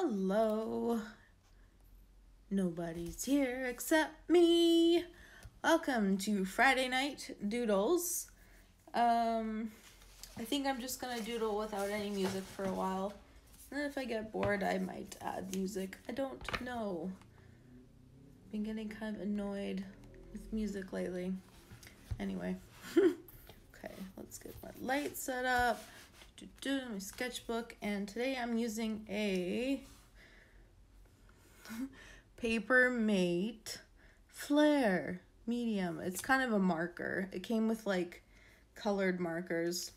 Hello. Nobody's here except me. Welcome to Friday Night Doodles. Um, I think I'm just gonna doodle without any music for a while. And if I get bored, I might add music. I don't know. Been getting kind of annoyed with music lately. Anyway, okay, let's get my light set up. Do, do, my sketchbook, and today I'm using a Paper Mate Flair medium. It's kind of a marker. It came with like colored markers.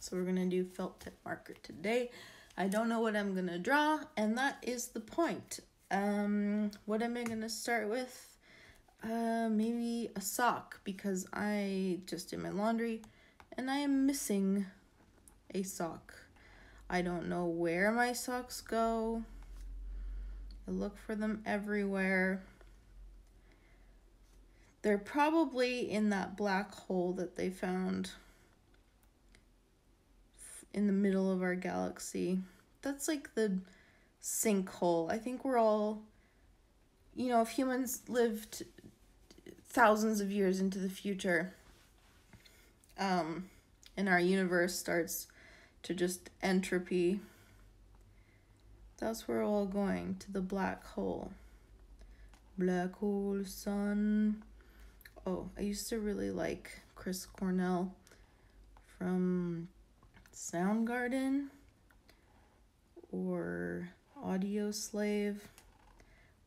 So we're gonna do felt tip marker today. I don't know what I'm gonna draw, and that is the point. Um, what am I gonna start with? Uh, maybe a sock because I just did my laundry and I am missing a sock. I don't know where my socks go. I look for them everywhere. They're probably in that black hole that they found in the middle of our galaxy. That's like the sinkhole. I think we're all, you know, if humans lived thousands of years into the future, um, and our universe starts to just entropy. That's where we're all going to the black hole. Black hole sun. Oh, I used to really like Chris Cornell from Soundgarden or Audioslave,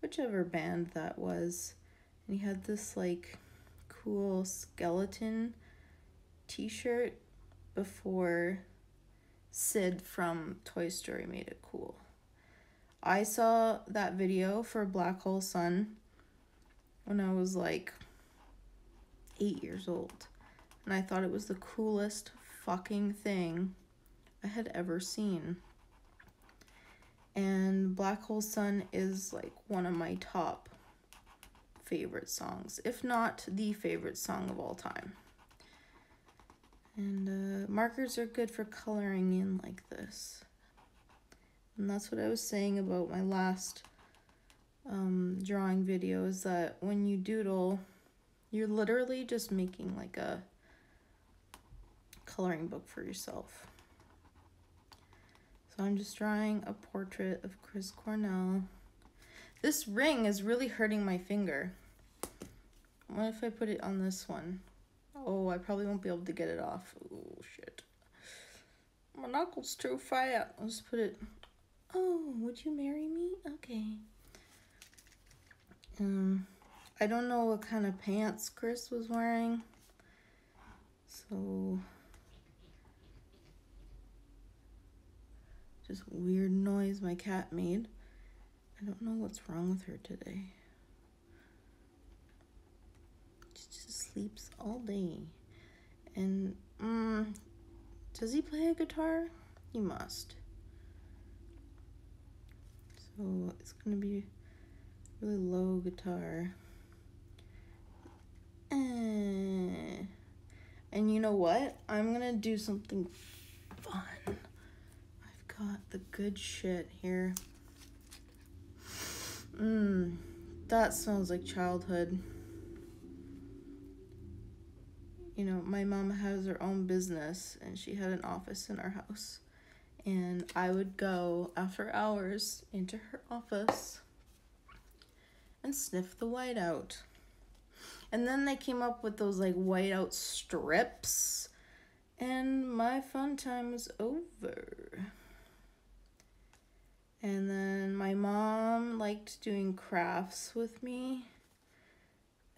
whichever band that was. And he had this like cool skeleton t shirt before Sid from Toy Story made it cool. I saw that video for Black Hole Sun when I was like eight years old. And I thought it was the coolest fucking thing I had ever seen. And Black Hole Sun is like one of my top favorite songs, if not the favorite song of all time. And uh, markers are good for coloring in like this. And that's what I was saying about my last um, drawing video is that when you doodle, you're literally just making like a coloring book for yourself. So I'm just drawing a portrait of Chris Cornell. This ring is really hurting my finger. What if I put it on this one? Oh, I probably won't be able to get it off. Oh, shit. My knuckle's too fat. Just put it... Oh, would you marry me? Okay. Um, I don't know what kind of pants Chris was wearing. So... Just weird noise my cat made. I don't know what's wrong with her today. Sleeps all day. And um, does he play a guitar? He must. So it's gonna be really low guitar. Eh. And you know what? I'm gonna do something fun. I've got the good shit here. Mmm, that smells like childhood you know, my mom has her own business and she had an office in our house. And I would go after hours into her office and sniff the white out. And then they came up with those like white out strips. And my fun time was over. And then my mom liked doing crafts with me.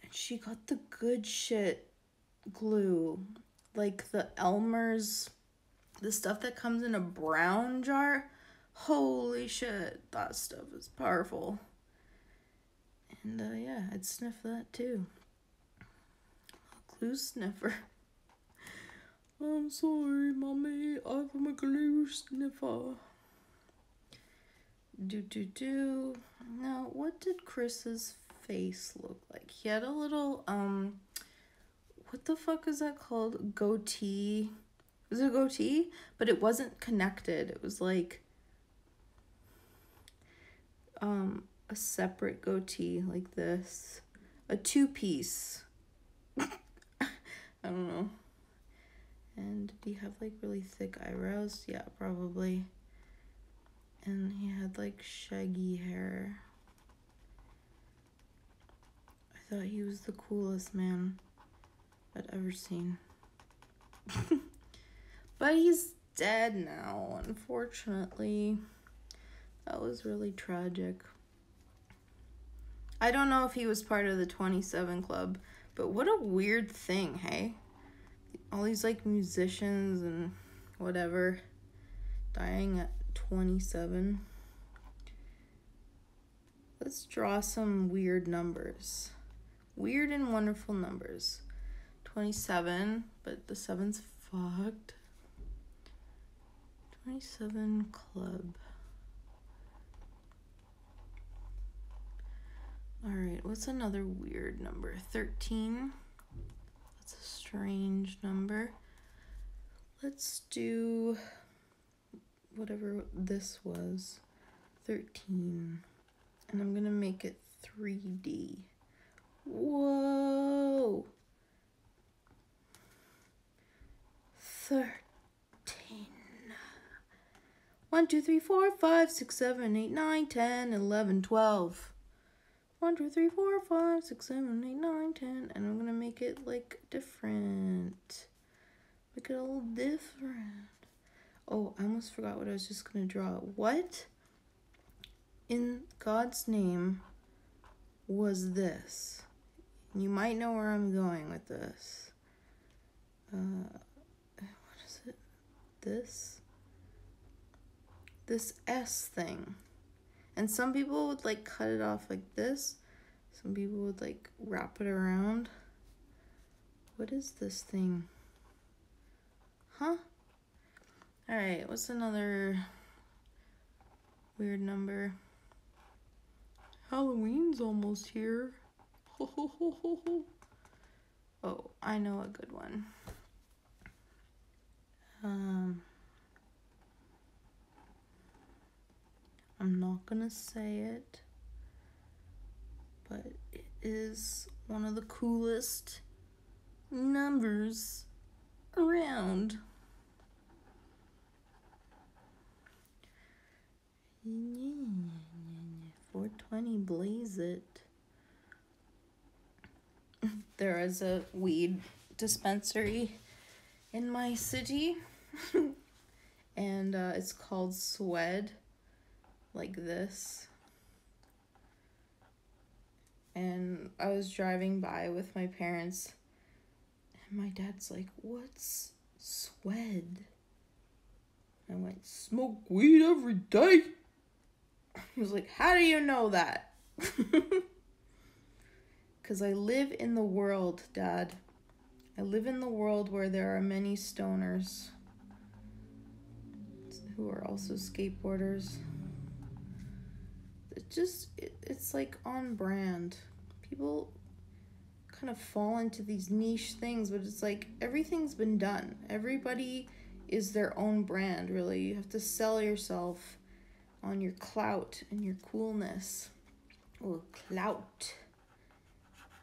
And she got the good shit glue, like the Elmer's, the stuff that comes in a brown jar. Holy shit, that stuff is powerful. And uh, yeah, I'd sniff that too. glue sniffer. I'm sorry, mommy. I'm a glue sniffer. Do do do. Now, what did Chris's face look like? He had a little um what the fuck is that called? Goatee. Was it a goatee? But it wasn't connected. It was like um, a separate goatee like this, a two piece. I don't know. And did he have like really thick eyebrows? Yeah, probably. And he had like shaggy hair. I thought he was the coolest man I'd ever seen. but he's dead now, unfortunately. That was really tragic. I don't know if he was part of the 27 Club, but what a weird thing, hey? All these like musicians and whatever dying at 27. Let's draw some weird numbers. Weird and wonderful numbers. 27, but the 7's fucked. 27 Club. Alright, what's another weird number? 13. That's a strange number. Let's do whatever this was. 13. And I'm to make it 3D. Whoa! 13. 1, 2, 3, 4, 5, 6, 7, 8, 9, 10, 11, 12. 1, 2, 3, 4, 5, 6, 7, 8, 9, 10. And I'm going to make it like different. Make it a little different. Oh, I almost forgot what I was just going to draw. What in God's name was this? You might know where I'm going with this. Uh? This? This S thing. And some people would like cut it off like this. Some people would like wrap it around. What is this thing? Huh? Alright, what's another weird number? Halloween's almost here. ho ho ho ho oh, I know a good one. Um I'm not gonna say it, but it is one of the coolest numbers around. 420 blaze it. There is a weed dispensary in my city, and uh, it's called Swed like this. And I was driving by with my parents, and my dad's like, What's swed? I went, Smoke weed every day. He was like, How do you know that? Because I live in the world, Dad. I live in the world where there are many stoners who are also skateboarders It's just it, it's like on brand. People kind of fall into these niche things, but it's like everything's been done. Everybody is their own brand, really. You have to sell yourself on your clout and your coolness. Oh, clout.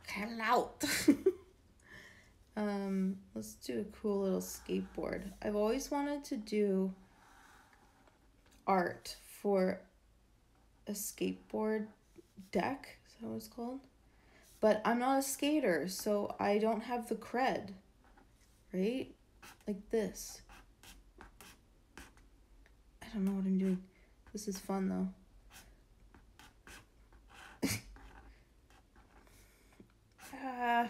Clout. um, let's do a cool little skateboard. I've always wanted to do art for a skateboard deck. Is that what it's called? But I'm not a skater, so I don't have the cred. Right? Like this. I don't know what I'm doing. This is fun though. ah,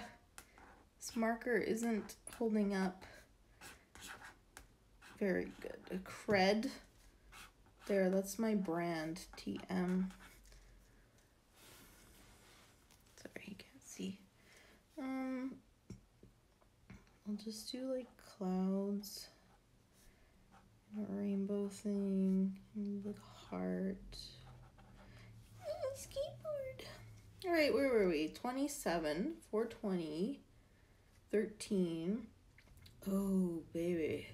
marker isn't holding up very good. A cred. There, that's my brand, TM. Sorry, you can't see. Um, I'll just do like clouds, rainbow thing, like heart. Skateboard. All right, where were we? 27, 420, 13. Oh, baby.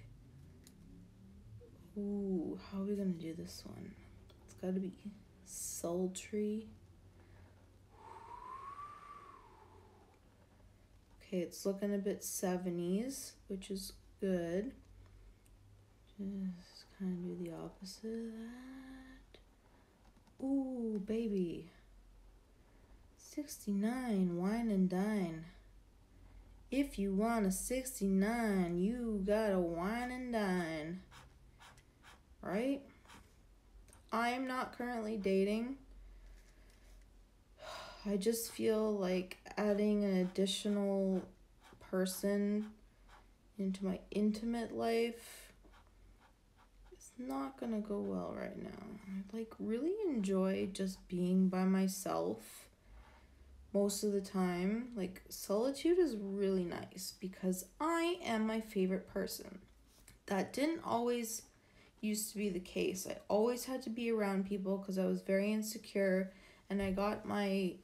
Ooh, how are we gonna do this one? It's gotta be sultry. Okay, it's looking a bit 70s, which is good. Just kind of do the opposite of that. Ooh, baby. 69, wine and dine. If you want a 69, you gotta wine and dine. Right? I am not currently dating. I just feel like adding an additional person into my intimate life is not gonna go well right now. I like really enjoy just being by myself most of the time. Like solitude is really nice because I am my favorite person. That didn't always used to be the case. I always had to be around people because I was very insecure and I got my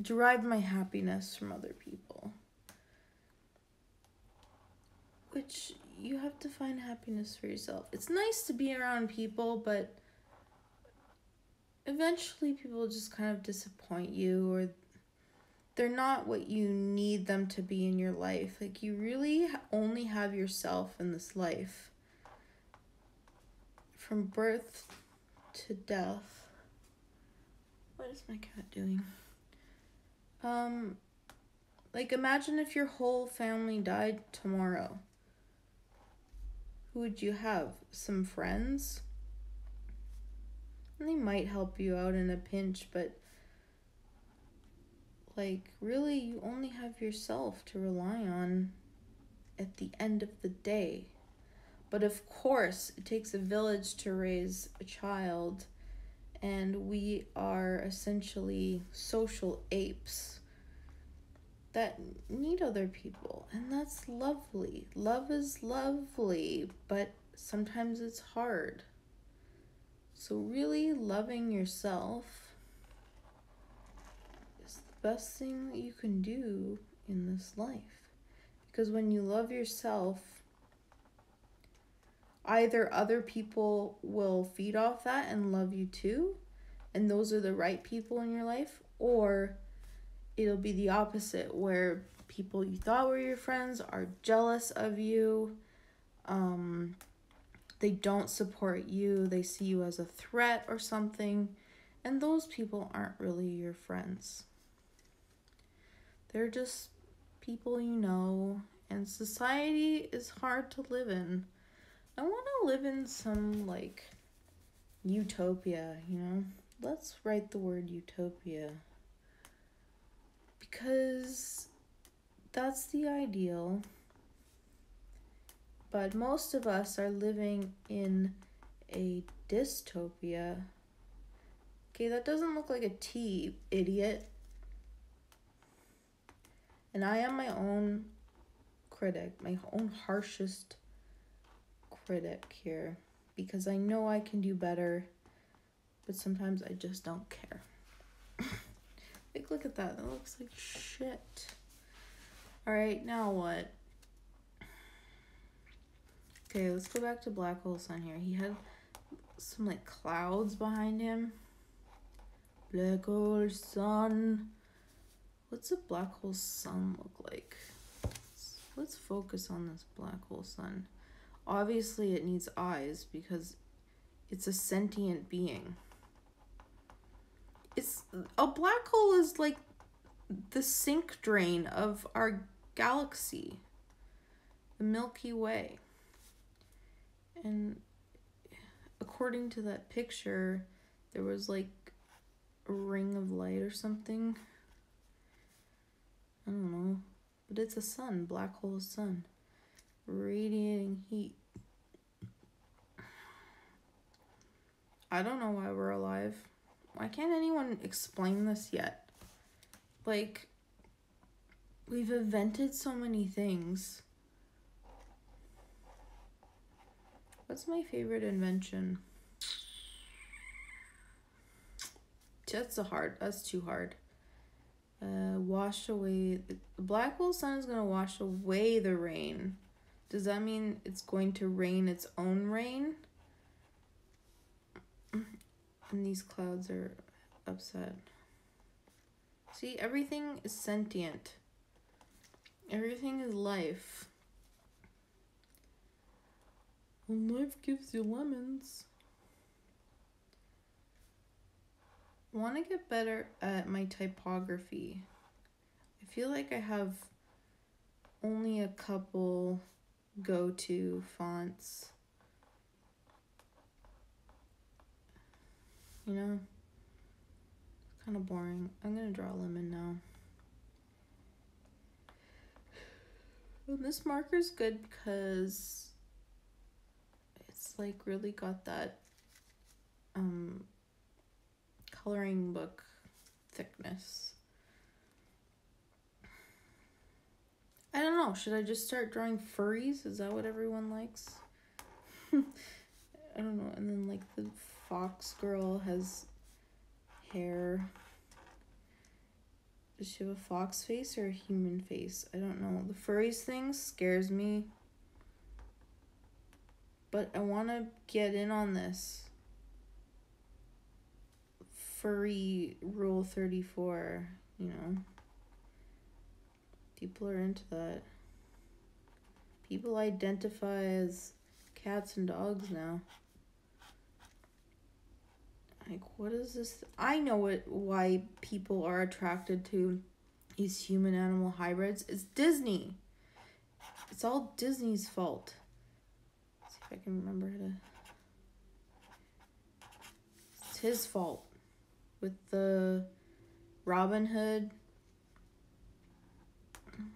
derived my happiness from other people. Which you have to find happiness for yourself. It's nice to be around people, but eventually people just kind of disappoint you or they're not what you need them to be in your life. Like you really only have yourself in this life. From birth to death. What is my cat doing? Um, like imagine if your whole family died tomorrow. Who would you have? Some friends? And they might help you out in a pinch, but like really you only have yourself to rely on at the end of the day. But of course, it takes a village to raise a child and we are essentially social apes that need other people, and that's lovely. Love is lovely, but sometimes it's hard. So, really loving yourself best thing you can do in this life. Because when you love yourself, either other people will feed off that and love you too, and those are the right people in your life, or it'll be the opposite where people you thought were your friends are jealous of you. Um, they don't support you, they see you as a threat or something, and those people aren't really your friends. They're just people you know, and society is hard to live in. I want to live in some like utopia, you know? Let's write the word utopia. Because that's the ideal. But most of us are living in a dystopia. Okay, that doesn't look like a T, idiot. And I am my own critic, my own harshest critic here because I know I can do better, but sometimes I just don't care. like, look at that. That looks like shit. Alright, now what? Okay, let's go back to Black Hole Sun here. He had some like clouds behind him. Black hole sun. What's a black hole sun look like? Let's, focus on this black hole sun. Obviously, it needs eyes because it's a sentient being. It's a black hole is like the sink drain of our galaxy, the Milky Way. And according to that picture, there was like a ring of light or something. I don't know. But it's a sun, black hole sun radiating heat. I don't know why we're alive. Why can't anyone explain this yet? Like, we've invented so many things. What's my favorite invention? That's a hard. That's too hard. Uh, wash away the, black hole sun is gonna wash away the rain. Does that mean it's going to rain its own rain? And these clouds are upset. See, everything is sentient. Everything is life. And life gives you lemons. I want to get better at my typography. I feel like I have only a couple go to fonts. You know? Kind of boring. I'm gonna draw a lemon now. And this marker's good because it's like really got that um coloring book thickness. I don't know. Should I just start drawing furries? Is that what everyone likes? I don't know. And then like the fox girl has hair. Does she have a fox face or a human face? I don't know. The furries thing scares me. But I want to get in on this. Furry rule 34, you know. People are into that. People identify as cats and dogs now. Like, what is this? I know what why people are attracted to these human animal hybrids. It's Disney. It's all Disney's fault. Let's see if I can remember how to. It's his fault with the Robin Hood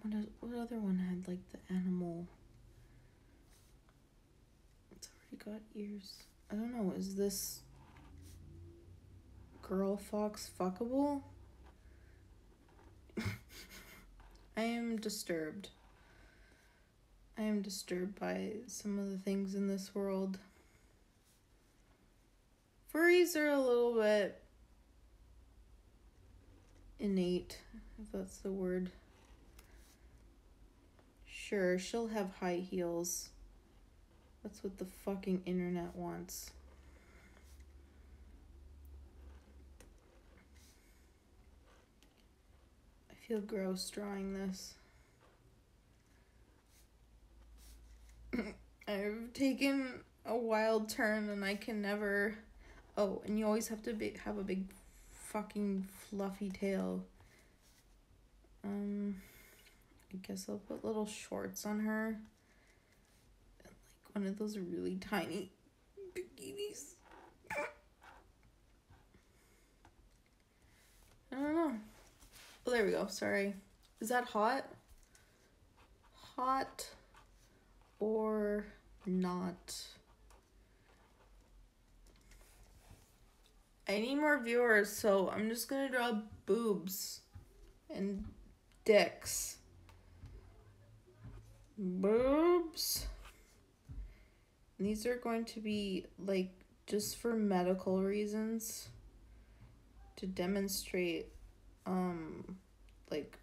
what, is, what other one had like the animal? It's already got ears. I don't know. Is this girl fox fuckable? I am disturbed. I am disturbed by some of the things in this world. Furries are a little bit innate, if that's the word. Sure, she'll have high heels. That's what the fucking internet wants. I feel gross drawing this. I've taken a wild turn and I can never. Oh, and you always have to be, have a big fucking fluffy tail. Um. I guess I'll put little shorts on her. And like one of those really tiny bikinis. I don't know. Oh, there we go. Sorry. Is that hot? Hot or not? I need more viewers, so I'm just gonna draw boobs and dicks boobs. These are going to be like just for medical reasons to demonstrate um like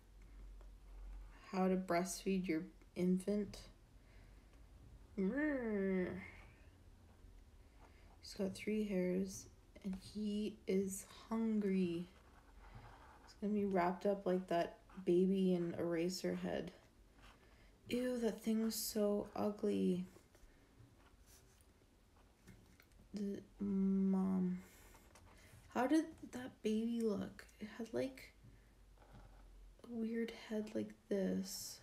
how to breastfeed your infant. He's got three hairs and he is hungry. He's gonna be wrapped up like that baby in Eraserhead. Ew, that thing's so ugly. The mom. How did that baby look? It had like a weird head like this.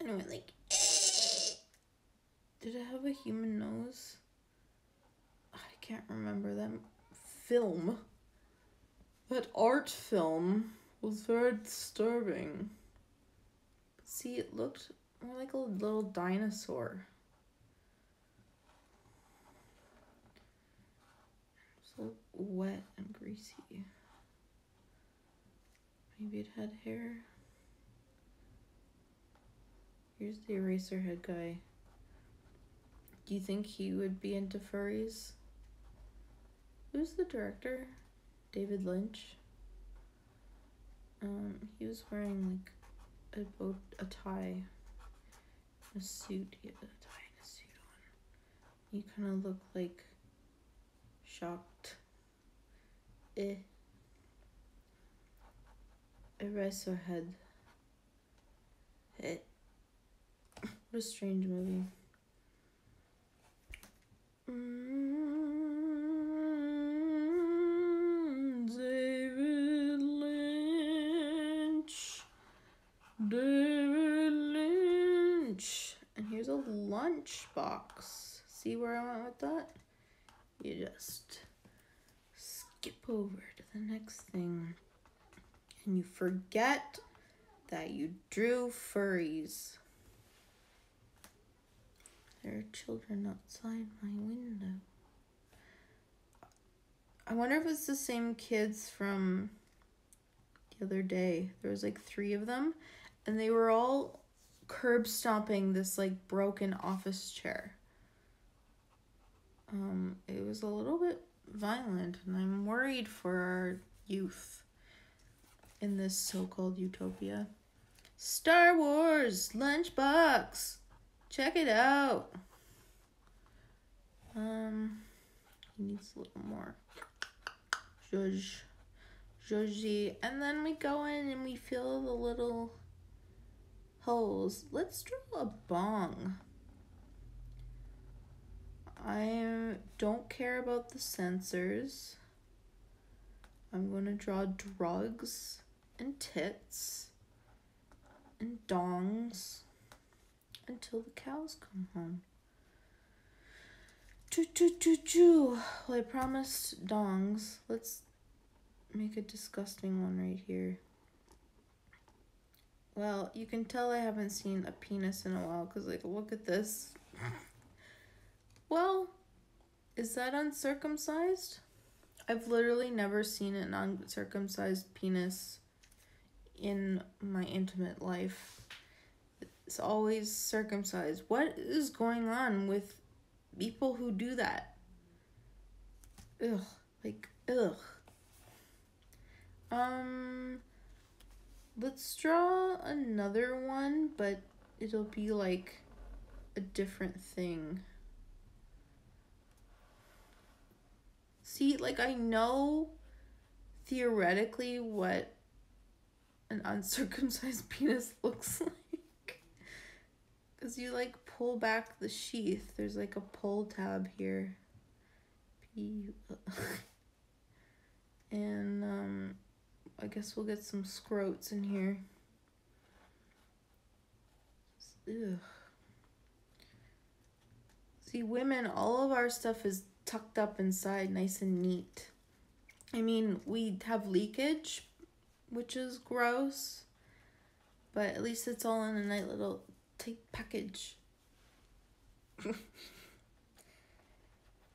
And it went like. Did it have a human nose? I can't remember that film. That art film was very disturbing. See, it looked more like a little dinosaur. So wet and greasy. Maybe it had hair. Here's the Eraserhead guy. Do you think he would be into furries? Who's the director? David Lynch? Um, he was wearing like a boat, a tie, a suit. He had a tie and a suit on. You kind of look like shocked. Eh. Eraserhead. Hey. What a strange movie. David Lynch. David Lynch. And here's a lunch box. See where I went with that? You just skip over to the next thing. And you forget that you drew furries. There are children outside my window. I wonder if it's the same kids from the other day. There was like three of them, and they were all curb stomping this like broken office chair. Um, it was a little bit violent, and I'm worried for our youth in this so called utopia. Star Wars Lunchbox! Check it out! Um, he needs a little more. Zhuzh. Zhuzhy. And then we go in and we fill the little holes. Let's draw a bong. I don't care about the censors. I'm going to draw drugs and tits and dongs until the cows come home. Choo choo choo choo. Well, I promised dongs. Let's make a disgusting one right here. Well, you can tell I haven't seen a penis in a while because, like, look at this. Well, is that uncircumcised? I've literally never seen an uncircumcised penis in my intimate life. It's always circumcised. What is going on with people who do that? Ugh, like, ugh. Um, let's draw another one, but it'll be like a different thing. See, like, I know theoretically what an uncircumcised penis looks like. Because you, like, pull back the sheath. There's, like, a pull tab here. P. and, um, I guess we'll get some scrotes in here. Ugh. See, women, all of our stuff is tucked up inside nice and neat. I mean, we have leakage, which is gross, but at least it's all in a nice little tight package.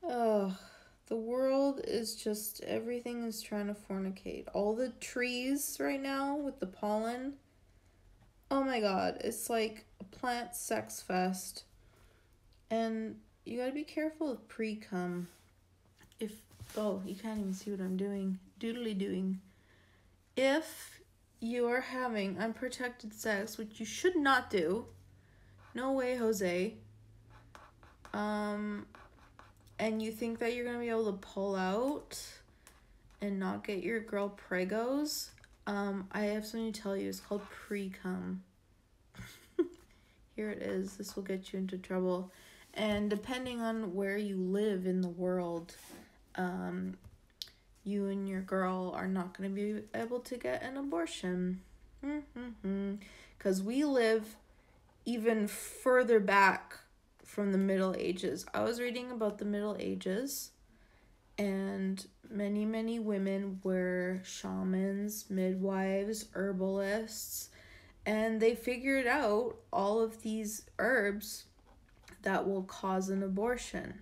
oh, the world is just everything is trying to fornicate. All the trees right now with the pollen. Oh my god, it's like a plant sex fest. And you gotta be careful of pre cum. If oh, you can't even see what I'm doing. Doodly doing. If you are having unprotected sex, which you should not do, no way, Jose. Um, and you think that you're gonna be able to pull out and not get your girl pregos, um, I have something to tell you. It's called pre cum. Here it is. This will get you into trouble and depending on where you live in the world um, you and your girl are not going to be able to get an abortion because we live even further back from the middle ages i was reading about the middle ages and many many women were shamans midwives herbalists and they figured out all of these herbs that will cause an abortion.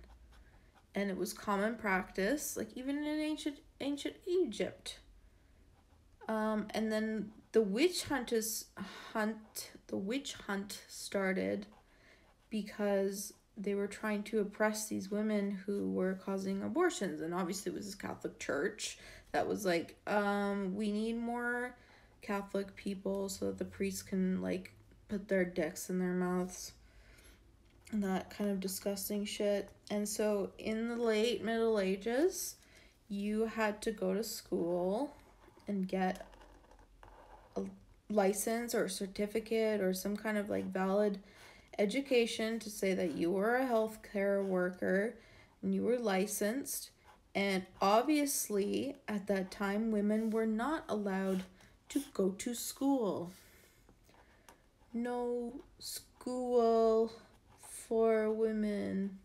And it was common practice, like even in ancient ancient Egypt. Um, and then the witch hunt is hunt the witch hunt started because they were trying to oppress these women who were causing abortions and obviously it was this catholic church that was like um we need more catholic people so that the priests can like put their dicks in their mouths and that kind of disgusting shit. And so in the late Middle Ages, you had to go to school and get a license or a certificate or some kind of like valid education to say that you were a healthcare worker and you were licensed. And obviously, at that time, women were not allowed to go to school. No school for women.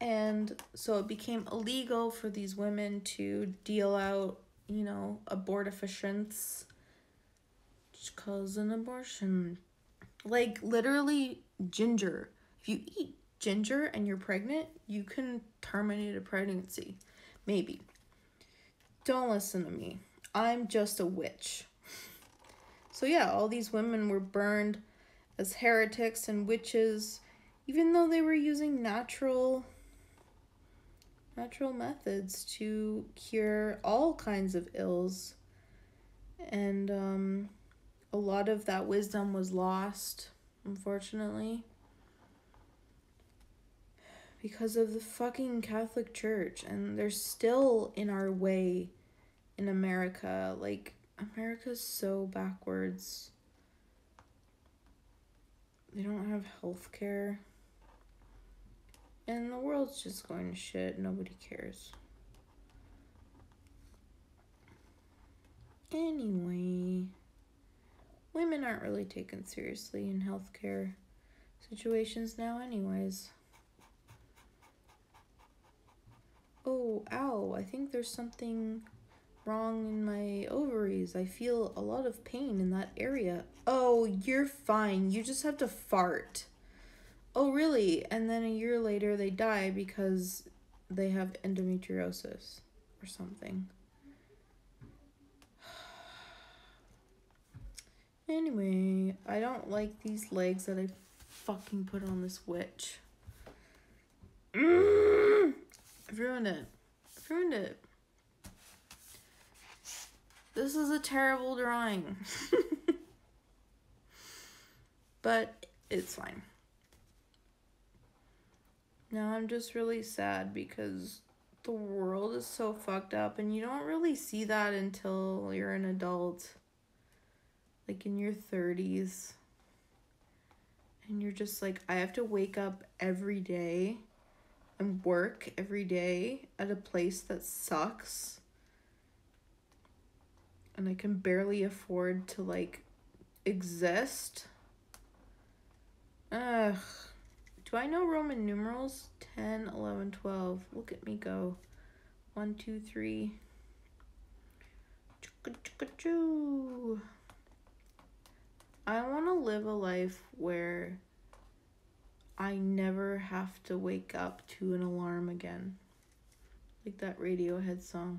And so it became illegal for these women to deal out, you know, abortifacients. Just cause an abortion. Like literally ginger. If you eat ginger and you're pregnant, you can terminate a pregnancy. Maybe. Don't listen to me. I'm just a witch. So, yeah, all these women were burned as heretics and witches, even though they were using natural natural methods to cure all kinds of ills. And um, a lot of that wisdom was lost, unfortunately because of the fucking Catholic Church and they're still in our way in America. Like America's so backwards. They don't have health care. And the world's just going to shit. Nobody cares. Anyway, women aren't really taken seriously in healthcare situations now, anyways. oh, ow, I think there's something wrong in my ovaries. I feel a lot of pain in that area. Oh, you're fine. You just have to fart. Oh, really? And then a year later they die because they have endometriosis or something. Anyway, I don't like these legs that I fucking put on this witch. Mm! I've ruined it. I've ruined it. This is a terrible drawing. but it's fine. Now I'm just really sad because the world is so fucked up and you don't really see that until you're an adult. Like in your 30s. And you're just like, I have to wake up every day and work every day at a place that sucks and I can barely afford to like exist. Ugh. Do I know Roman numerals? 10, 11, 12. Look at me go. 1, 2, 3. I want to live a life where I never have to wake up to an alarm again. Like that Radiohead song.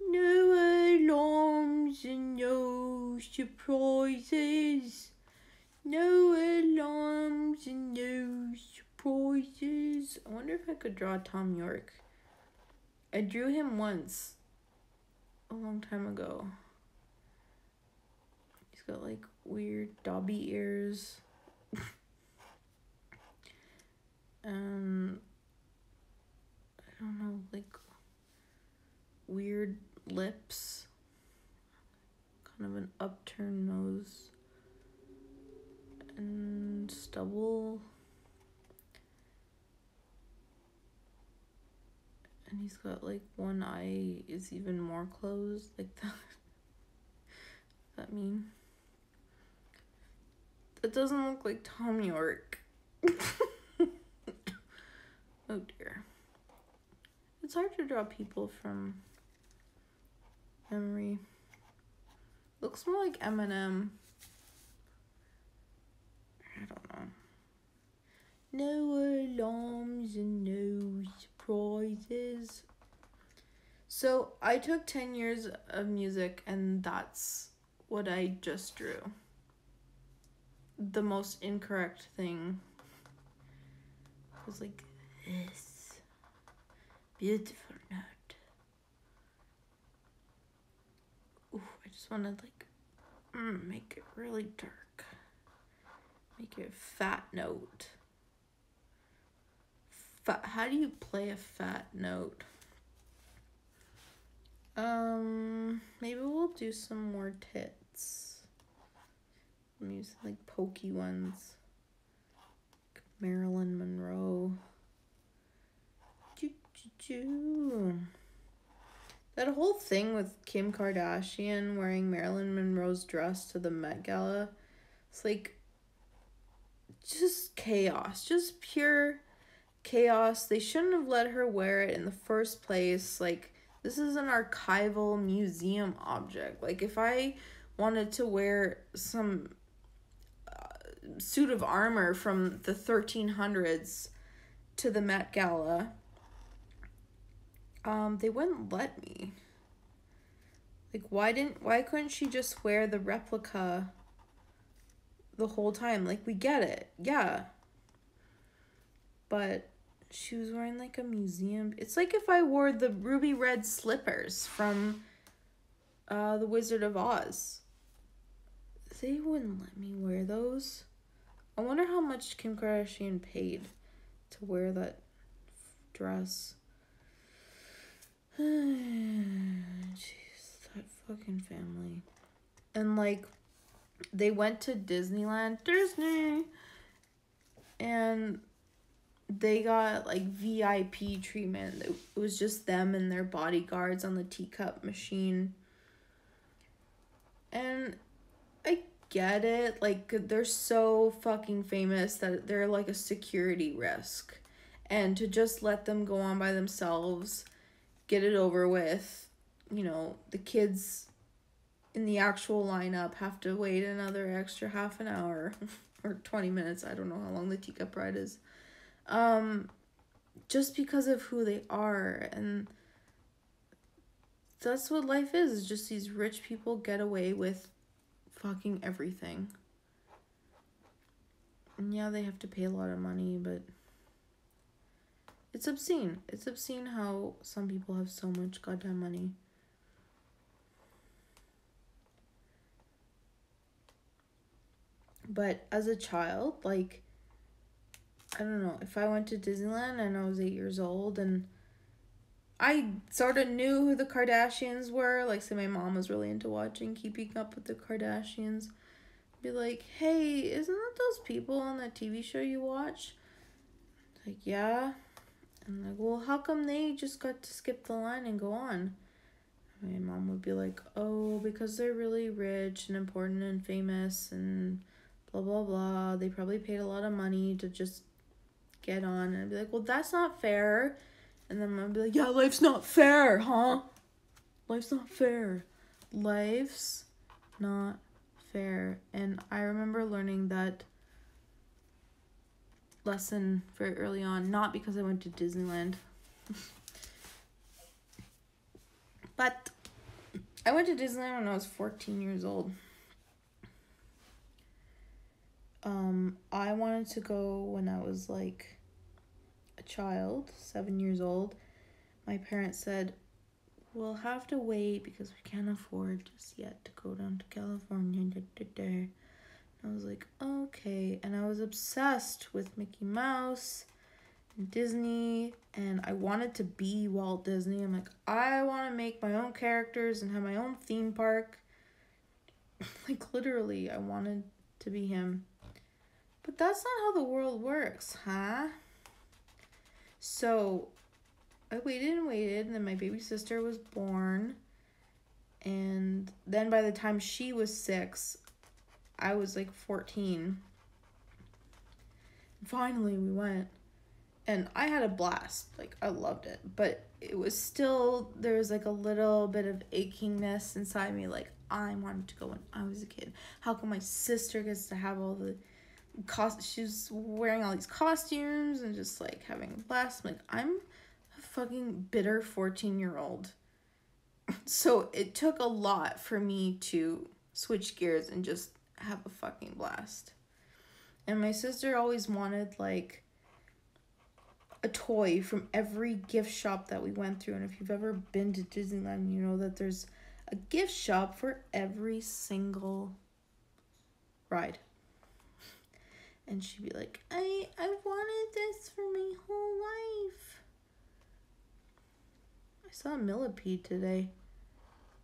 No alarms and no surprises. No alarms and no surprises. I wonder if I could draw Thom Yorke. I drew him once a long time ago. He's got like weird dobby ears. um I don't know, like weird lips, kind of an upturned nose, and stubble. And he's got like one eye is even more closed, like that. that mean? That doesn't look like Thom Yorke. Oh dear. It's hard to draw people from memory. Looks more like Eminem. I don't know. No alarms and no surprises. So I took 10 years of music and that's what I just drew. The most incorrect thing was like this beautiful note. Ooh, I just want to like mm, make it really dark. Make a fat note. Fat, how do you play a fat note? Um, maybe we'll do some more tits. Let me use like pokey ones. Marilyn Monroe. That whole thing with Kim Kardashian wearing Marilyn Monroe's dress to the Met Gala, it's like just chaos, just pure chaos. They shouldn't have let her wear it in the first place. Like, this is an archival museum object. Like, if I wanted to wear some uh, suit of armor from the 1300s to the Met Gala, um, they wouldn't let me. Like, why didn't, why couldn't she just wear the replica the whole time? Like, we get it. Yeah. But she was wearing like a museum. It's like if I wore the ruby red slippers from uh, The Wizard of Oz. They wouldn't let me wear those. I wonder how much Kim Kardashian paid to wear that dress. Jeez, that fucking family. And like, they went to Disneyland, Disney, and they got like VIP treatment. It was just them and their bodyguards on the teacup machine. And I get it. Like, they're so fucking famous that they're like a security risk. And to just let them go on by themselves, get it over with, you know, the kids in the actual lineup have to wait another extra half an hour or 20 minutes. I don't know how long the teacup ride is um just because of who they are and that's what life is, is just these rich people get away with fucking everything. And yeah, they have to pay a lot of money, but it's obscene. It's obscene how some people have so much goddamn money. But as a child, like I don't know, if I went to Disneyland and I was eight years old and I sort of knew who the Kardashians were, like, say my mom was really into watching Keeping Up with the Kardashians, be like, hey, isn't that those people on that TV show you watch? Like, yeah. And like, well, how come they just got to skip the line and go on? My mom would be like, oh, because they're really rich and important and famous and blah, blah, blah. They probably paid a lot of money to just get on and I'd be like, well, that's not fair. And then I'd be like, yeah, life's not fair, huh? Life's not fair. Life's not fair. And I remember learning that lesson very early on, not because I went to Disneyland. but I went to Disneyland when I was 14 years old. Um, I wanted to go when I was like a child, seven years old. My parents said, We'll have to wait because we can't afford just yet to go down to California. And I was like, okay. And I was obsessed with Mickey Mouse and Disney, and I wanted to be Walt Disney. I'm like, I want to make my own characters and have my own theme park. like, literally, I wanted to be him. But that's not how the world works, huh? So I waited and waited, and then my baby sister was born. And then by the time she was six, I was like 14. Finally, we went. And I had a blast. Like, I loved it. But it was still, there was like a little bit of achingness inside me. Like, I wanted to go when I was a kid. How come my sister gets to have all the cost she's wearing all these costumes and just like having a blast. I'm like, I'm a fucking bitter 14 year old. So it took a lot for me to switch gears and just have a fucking blast. And my sister always wanted like a toy from every gift shop that we went through. And if you've ever been to Disneyland, you know that there's a gift shop for every single ride. And she'd be like, I I wanted this for my whole life. I saw a millipede today.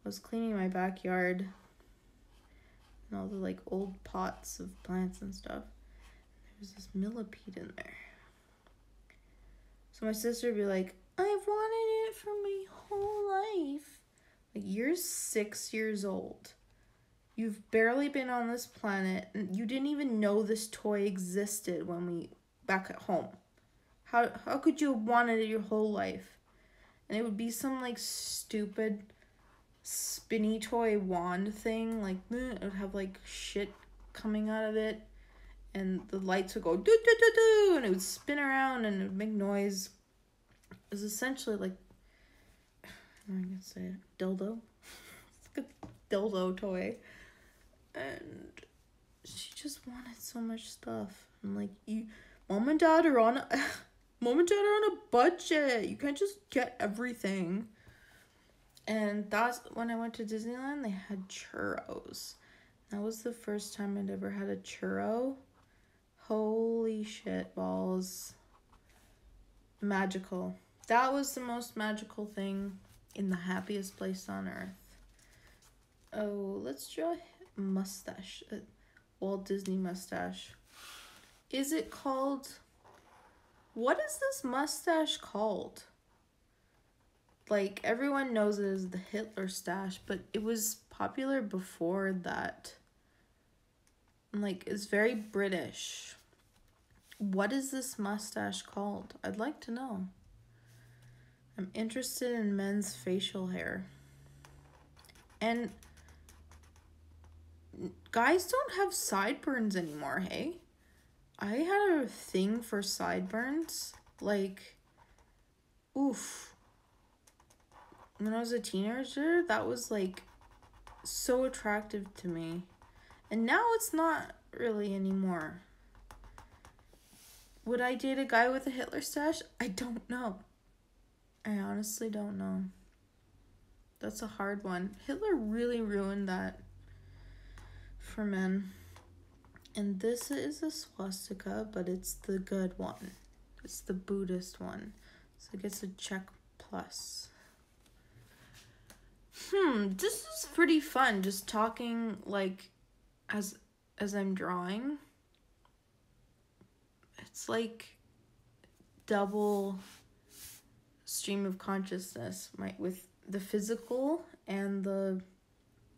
I was cleaning my backyard and all the like old pots of plants and stuff. There was this millipede in there. So my sister would be like, I've wanted it for my whole life. Like you're six years old. You've barely been on this planet you didn't even know this toy existed when we back at home. How how could you have wanted it your whole life? And it would be some like stupid spinny toy wand thing, like it would have like shit coming out of it and the lights would go do do do do and it would spin around and it would make noise. It was essentially like I'm gonna say it, dildo. it's like a dildo toy. And she just wanted so much stuff. I'm like, you mom and dad are on a mom and dad are on a budget. You can't just get everything. And that's when I went to Disneyland, they had churros. That was the first time I'd ever had a churro. Holy shit balls. Magical. That was the most magical thing in the happiest place on earth. Oh, let's draw mustache. A Walt Disney mustache. Is it called. What is this mustache called? Like, everyone knows it as the Hitler stash, but it was popular before that. Like, it's very British. What is this mustache called? I'd like to know. I'm interested in men's facial hair. And guys don't have sideburns anymore, hey? I had a thing for sideburns. Like, oof. When I was a teenager, that was like so attractive to me. And now it's not really anymore. Would I date a guy with a Hitler stash? I don't know. I honestly don't know. That's a hard one. Hitler really ruined that for men. And this is a swastika, but it's the good one. It's the Buddhist one. So it gets a check plus. Hmm, this is pretty fun just talking like as as I'm drawing. It's like double stream of consciousness, my with the physical and the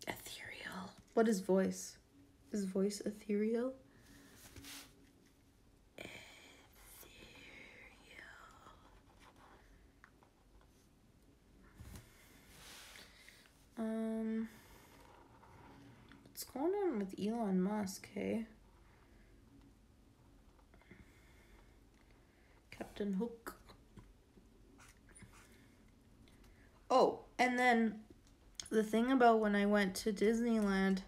ethereal. What is voice? Is voice ethereal? Ethereal. Um, what's going on with Elon Musk, hey? Captain Hook. Oh, and then the thing about when I went to Disneyland,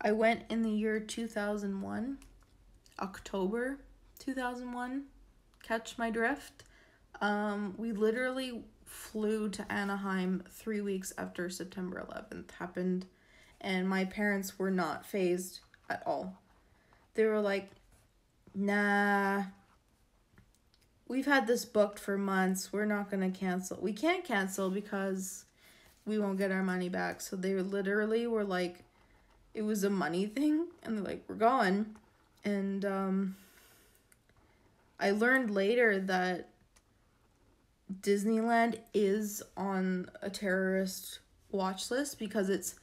I went in the year 2001, October 2001. Catch my drift. Um, we literally flew to Anaheim three weeks after September 11th happened, and my parents were not fazed at all. They were like, nah, we've had this booked for months. We're not going to cancel. We can't cancel because we won't get our money back. So they literally were like, it was a money thing. And they're like, we're gone. And um, I learned later that Disneyland is on a terrorist watch list because it's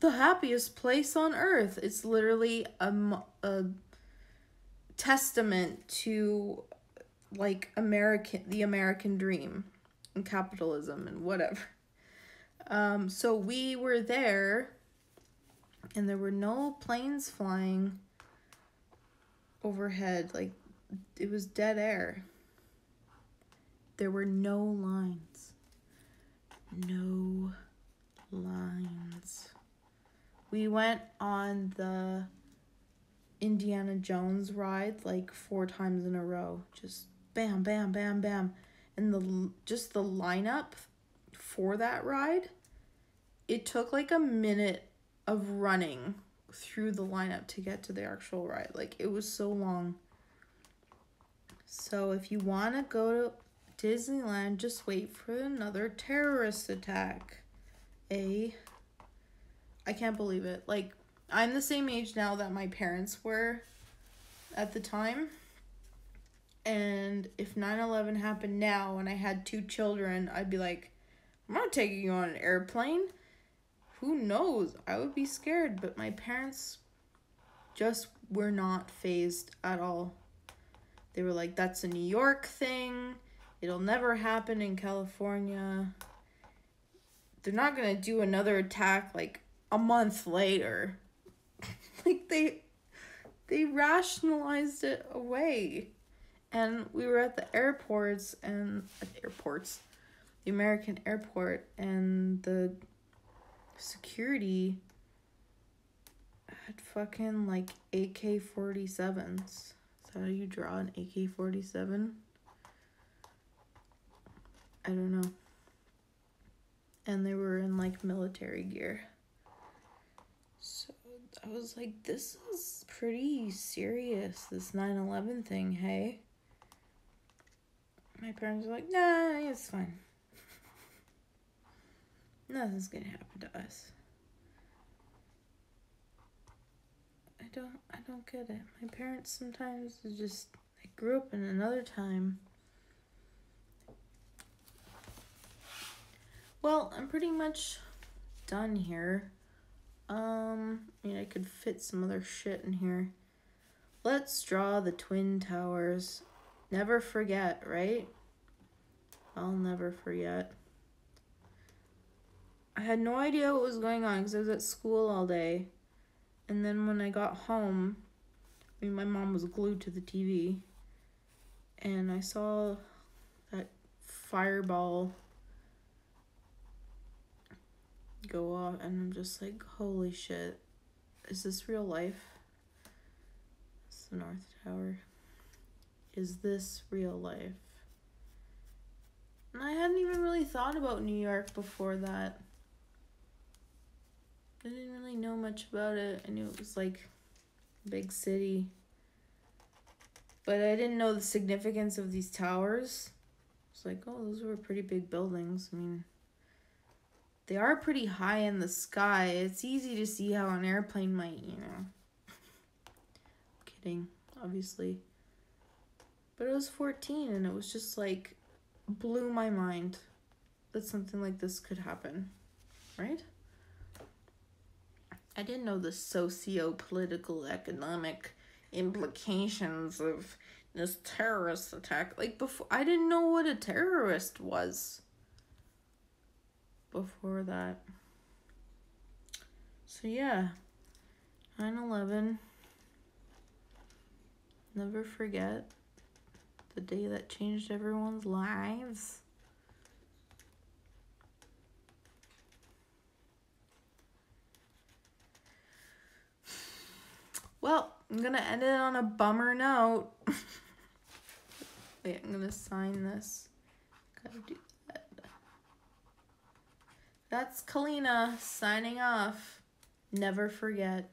the happiest place on earth. It's literally a, a testament to like American the American dream and capitalism and whatever. Um, so we were there and there were no planes flying overhead. Like it was dead air. There were no lines. No lines. We went on the Indiana Jones ride like four times in a row. Just bam, bam, bam, bam. And the just the lineup for that ride, it took like a minute of running through the lineup to get to the actual ride. Like it was so long. So if you want to go to Disneyland, just wait for another terrorist attack. A I can't believe it. Like I'm the same age now that my parents were at the time. And if 9/11 happened now and I had two children, I'd be like, I'm not taking you on an airplane. Who knows? I would be scared, but my parents just were not fazed at all. They were like, that's a New York thing. It'll never happen in California. They're not going to do another attack like a month later. like they they rationalized it away. And we were at the airports and at the airports, the American airport, and the security had fucking like AK 47s. Is that how you draw an AK 47? I don't know. And they were in like military gear. So I was like, this is pretty serious, this 9 11 thing, hey? My parents were like, nah, it's fine. Nothing's gonna happen to us. I don't I don't get it. My parents sometimes just I grew up in another time. Well, I'm pretty much done here. Um, I mean I could fit some other shit in here. Let's draw the twin towers. Never forget, right? I'll never forget. I had no idea what was going on because I was at school all day. And then when I got home, I mean, my mom was glued to the TV. And I saw that fireball go off. And I'm just like, holy shit. Is this real life? It's the North Tower. Is this real life? And I hadn't even really thought about New York before that. I didn't really know much about it. I knew it was like big city. But I didn't know the significance of these towers. It's like, oh, those were pretty big buildings. I mean, they are pretty high in the sky. It's easy to see how an airplane might, you know. kidding, obviously. But I was 14 and it was just like blew my mind that something like this could happen, right? I didn't know the socio political economic implications of this terrorist attack. Like, before, I didn't know what a terrorist was before that. So, yeah, 9 11. Never forget the day that changed everyone's lives. Well, I'm gonna end it on a bummer note. Wait, I'm gonna sign this. Gotta do that. That's Kalena signing off. Never forget.